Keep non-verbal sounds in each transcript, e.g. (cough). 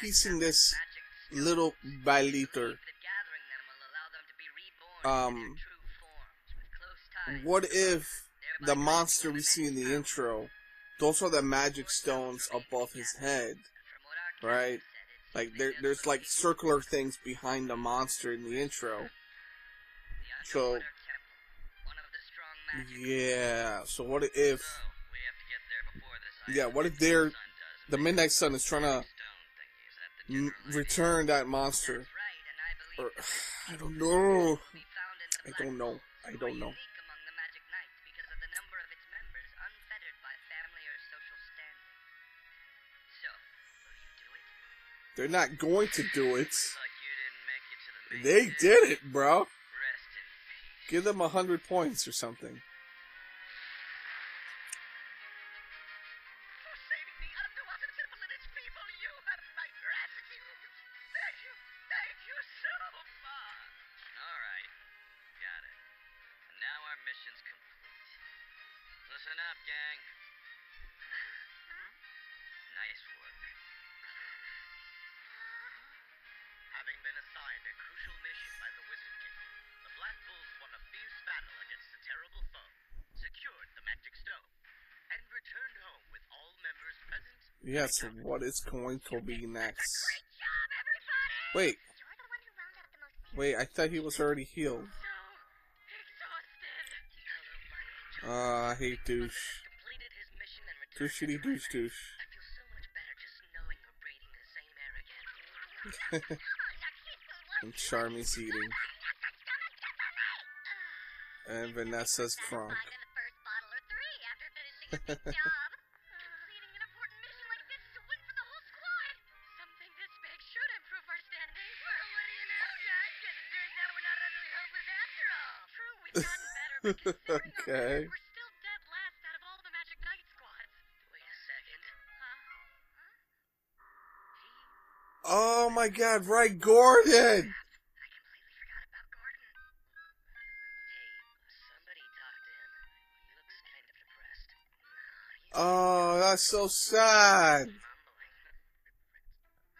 piecing this little by little. Um, what if the monster we see in the intro, those are the magic stones above his head, right? Like there, there's like circular things behind the monster in the intro. So, yeah. So what if? Yeah. What if they're the Midnight Sun is trying to return that monster? Or (sighs) I don't know. I don't know. I don't know. They're not going to do it. They did it, bro. Give them a hundred points or something. Yes, what is going to be next? Job! Wait, wait, I thought he was already healed. exhausted. Uh, I hate douche. Douchey douche douche. So (laughs) and Charmy's eating. And Vanessa's drunk. (laughs) (laughs) Okay. we're still dead last out of all the Magic Knight squads. Wait a second. Huh? Oh my god, right, Gordon! I completely forgot about Gordon. Hey, somebody talk to him. He looks kind of depressed. Oh, that's so sad. I'm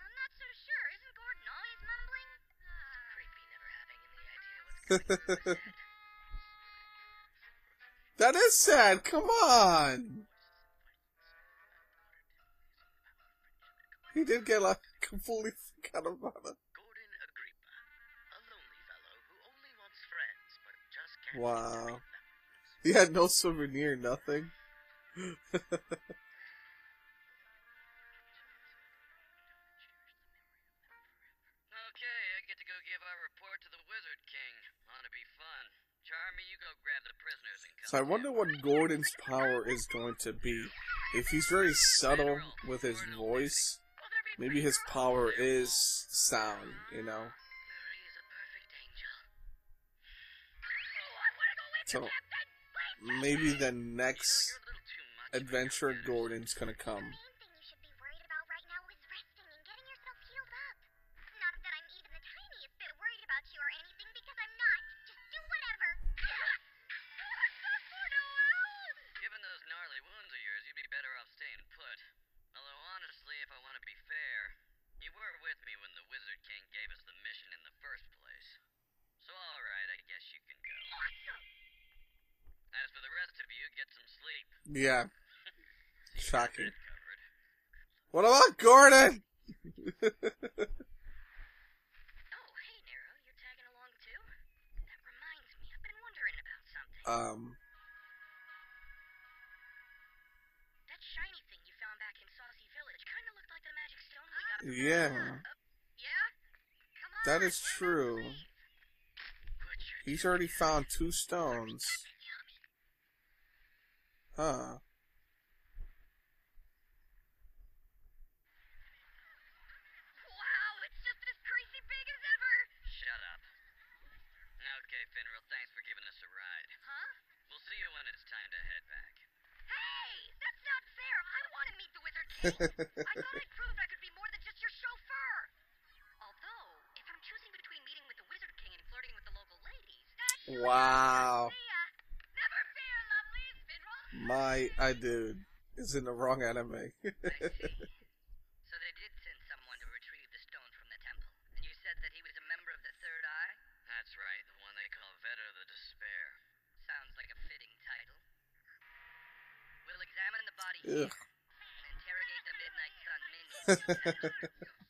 not so sure. Isn't Gordon always mumbling? Ah, creepy never having any idea what's (laughs) going on in his that is sad, come on! He did get like completely forgot about it. Gordon Agrippa, a lonely fellow who only wants friends but just can't Wow. seem to make them. He had no souvenir, nothing. (laughs) to go give our report to the Wizard King. Ought to be fun. Charmy, you go grab the prisoners and come. So I wonder what Gordon's power is going to be. If he's very subtle with his voice, maybe his power is sound, you know? He's a perfect angel. So maybe the next You're a little too much. adventure Gordon's gonna come. Yeah. Shocking. What about Gordon? (laughs) Oh, hey, Nero, you're tagging along too? That reminds me, I've been wondering about something. um, that shiny thing you found back in Saucy Village kind of looked like the magic stone we got. from- yeah, Yeah? Come on. that is we're about to true. He's already found two stones. Huh. Wow, it's just as crazy big as ever. Shut up. Okay, Finral, thanks for giving us a ride. Huh? We'll see you when it's time to head back. Hey, that's not fair. I want to meet the Wizard King. (laughs) I thought I proved I could be more than just your chauffeur. Although, if I'm choosing between meeting with the Wizard King and flirting with the local ladies, that's Wow. My I dude is in the wrong anime. (laughs) So they did send someone to retrieve the stone from the temple. And you said that he was a member of the Third Eye? That's right, the one they call Vetto the Despair. Sounds like a fitting title. We'll examine the body Ugh. here and interrogate the Midnight Sun minions. (laughs) (laughs)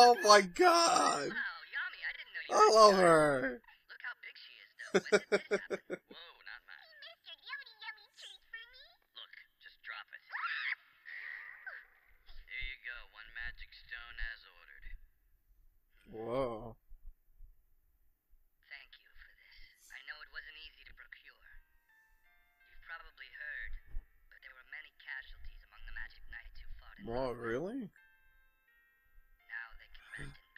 Oh my god! I love her. Look how big she is, though. (laughs) Whoa, not mine. Mr. Yummy Yummy Treat for? Look, just drop it. Here you go, one magic stone as ordered. Whoa. Thank you for this. I know it wasn't easy to procure. You've probably heard, but there were many casualties among the magic knights who fought in Wow, really?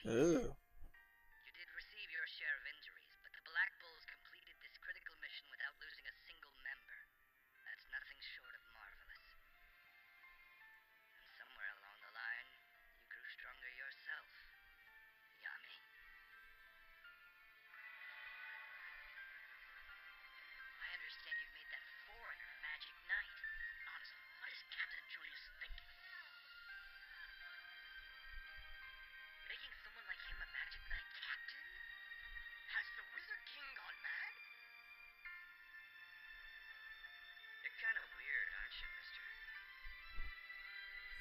Ew.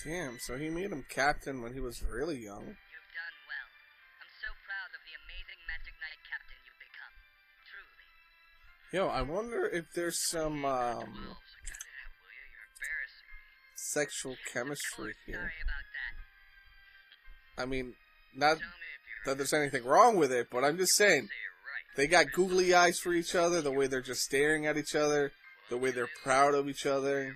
Damn, so he made him captain when he was really young. You've done well. I'm so proud of the amazing Magic Knight captain you've become. Truly. Yo, I wonder if there's some, um... Sexual chemistry here. I mean, (laughs) not that there's anything wrong with it, but I'm just saying, they got googly eyes for each other, the way they're just staring at each other, the way they're proud of each other.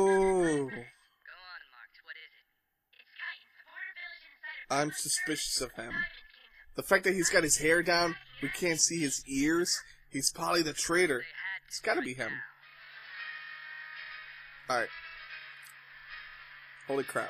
I'm suspicious of him. The fact that he's got his hair down, we can't see his ears. He's probably the traitor. It's gotta be him. Alright. Holy crap.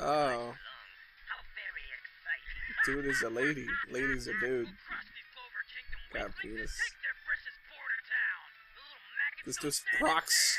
Oh. Dude is a lady. Lady's a dude. God, penis. This just procs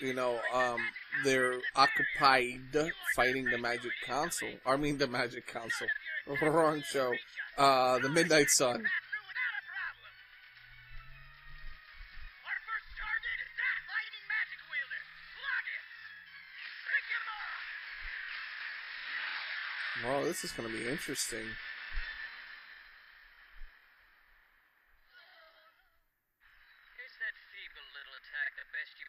you know, um, they're occupied fighting the Magic Council. I mean, the Magic Council. (laughs) Wrong show. Uh, the Midnight Sun. Off. Well, this is going to be interesting. Is that feeble little attack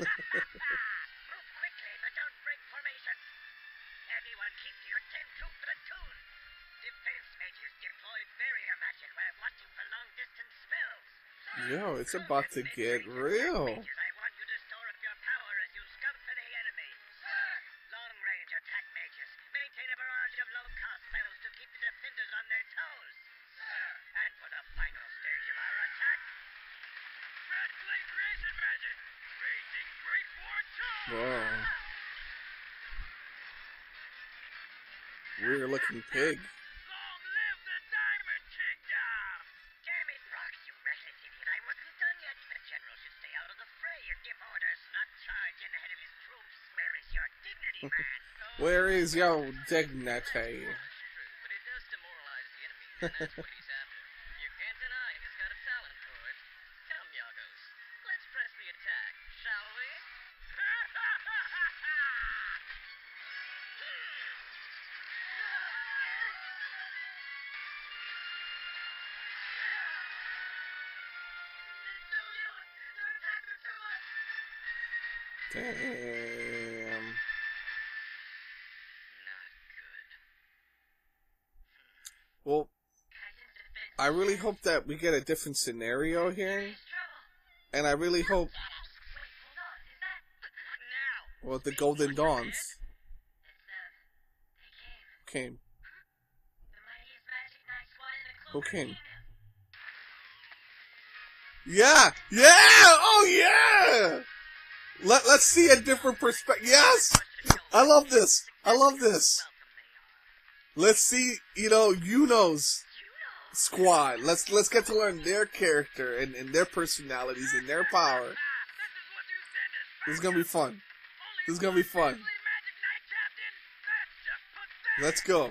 Move quickly, but don't break formation. Everyone keep to your 10-2 platoon. Defense mages deploy barrier magic while watching for long-distance spells. Yo, it's about to get real. Where is your dignity? (laughs) hope that we get a different scenario here. And I really hope, well, the Golden Dawns came. Who came? Yeah! Yeah! Oh, yeah! Let, let's see a different perspective. Yes! I love this. I love this. Let's see, you know, Yuno's squad. Let's let's get to learn their character and, and their personalities and their power. This is gonna be fun. This is gonna be fun. Let's go.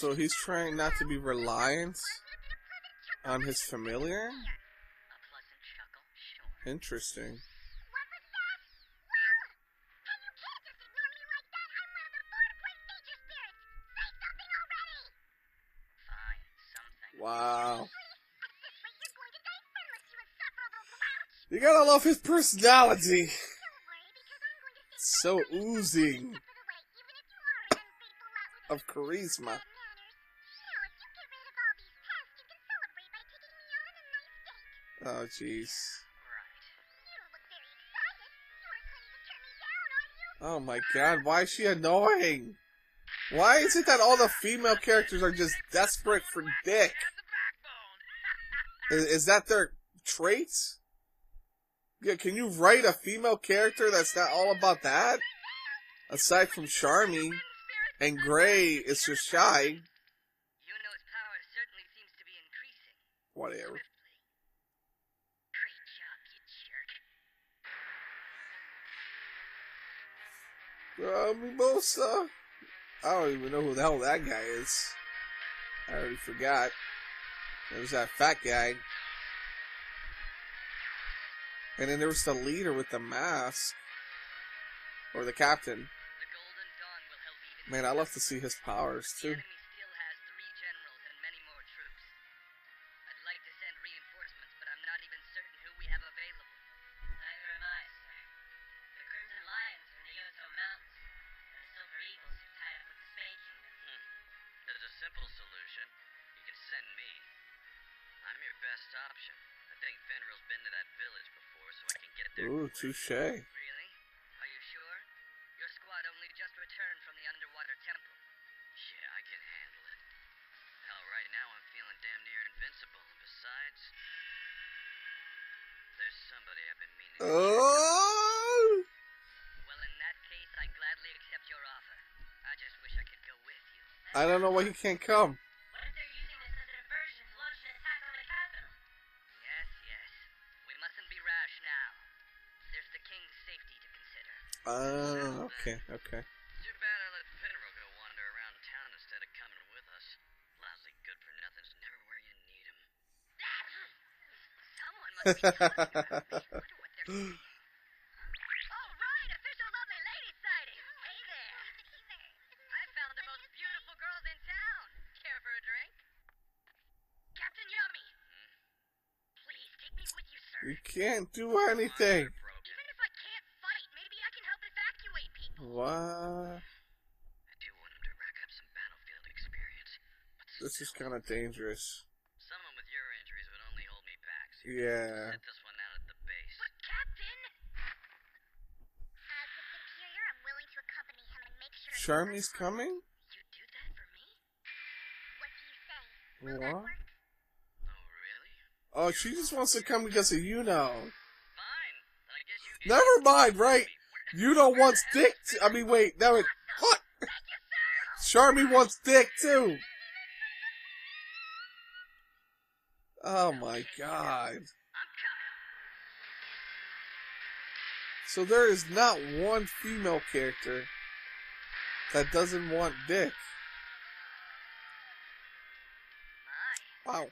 So he's trying not to be reliant on his familiar? Interesting. Wow. You gotta love his personality. So oozing of for are jeez. Oh my god, why is she annoying? Why is it that all the female characters are just desperate for dick? Has the backbone! Is, is that their traits? Yeah, can you write a female character that's not all about that? Aside from Charmy and Gray is just shy. Yuno's power certainly seems to be increasing. Whatever. Uh, Mimosa. I don't even know who the hell that guy is. I already forgot. There was that fat guy. And then there was the leader with the mask. Or the captain. The Golden Dawn will help Man, I love to see his powers too. So I can get there. Ooh, touche. Really? Are you sure? Your squad only just returned from the underwater temple. I can handle it. Hell, right now I'm feeling damn near invincible. And besides, there's somebody I've been meaning to Oh! Well, in that case, I gladly accept your offer. I just wish I could go with you. I don't know why you can't come. Okay, okay. Too bad I let Finral go wander around town instead of coming with us. Lousy good for nothing's never where you need him. (laughs) Someone must be talking about me. What they're saying. All right, official lovely lady sighting. Hey there. I found the most beautiful girls in town. Care for a drink? Captain Yami. Hmm? Please take me with you, sir. You can't do anything. Broken. Even if I can't fight, maybe I can help evacuate people. What? I do want him to rack up some battlefield experience. But This is kind of dangerous. Someone with your injuries would only hold me back. So Yeah. Sit this one out at the base. But Captain, As the superior, I'm willing to accompany him and make sure. Charmy's coming? you do that for me? What do you say? Will that work? Oh, really? Oh, she just wants to come because of you know. Fine. Then I guess you. Never mind, right? You don't want dick. T- I mean, wait, that it. What? Charmy wants dick too. Oh my god. So there is not one female character that doesn't want dick. Wow.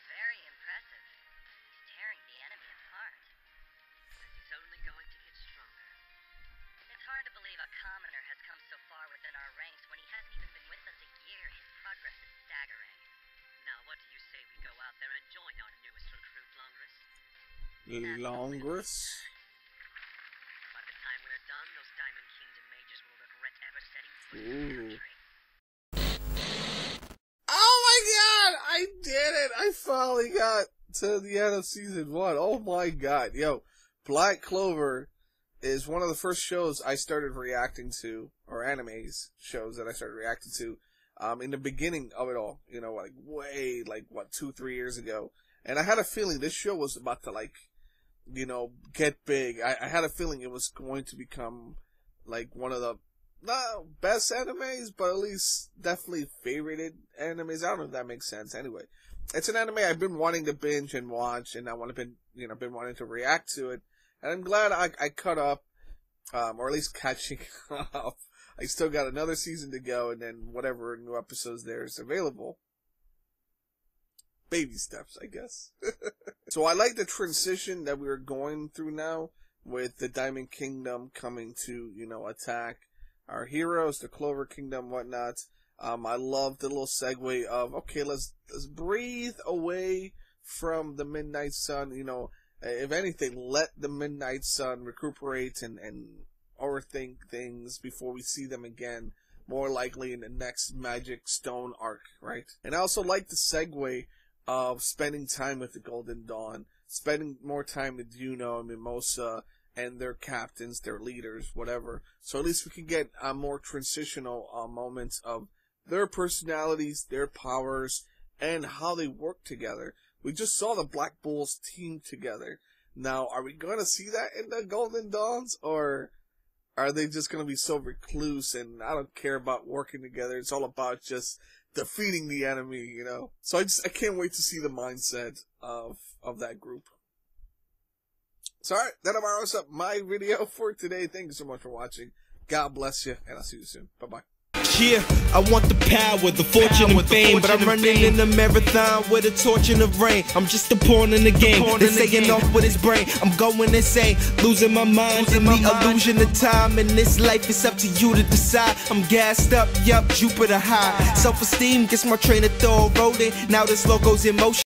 The Ooh. Oh my god! I did it! I finally got to the end of season one. Oh my god. Yo, Black Clover is one of the first shows I started reacting to, or animes shows that I started reacting to, um, in the beginning of it all. You know, like way, like what, two, three years ago. And I had a feeling this show was about to like, you know, get big. I, I had a feeling it was going to become like one of the not best animes, but at least definitely favorited animes. I don't know if that makes sense. Anyway, it's an anime I've been wanting to binge and watch, and I want to been you know been wanting to react to it, and I'm glad I I up, um, or at least catching (laughs) up. I still got another season to go, and then whatever new episodes there is available. Baby steps, I guess. (laughs) so I like the transition that we're going through now with the Diamond Kingdom coming to, you know, attack our heroes, the Clover Kingdom, whatnot. Um, I love the little segue of okay, let's let's breathe away from the Midnight Sun. You know, if anything, let the Midnight Sun recuperate and and overthink things before we see them again. More likely in the next Magic Stone arc, right? And I also like the segue of spending time with the Golden Dawn, spending more time with Yuno and Mimosa and their captains, their leaders, whatever. So at least we can get more transitional uh, moments of their personalities, their powers, and how they work together. We just saw the Black Bulls team together. Now, are we going to see that in the Golden Dawns, or are they just going to be so recluse and I don't care about working together? It's all about just defeating the enemy, you know. So I just I can't wait to see the mindset of of that group. So alright, that about up my video (laughs) for today. Thank you so much for watching. God bless you, and I'll see you soon. Bye bye. Yeah, I want the power, the fortune and fame, but I'm running in a marathon with a torch in the rain. I'm just a pawn in the game. They're saying off with his brain. I'm going insane, losing my mind in the illusion of time. And this life is up to you to decide. I'm gassed up, yup, Jupiter high. Self-esteem gets my train of thought rolling. Now this logo's in motion.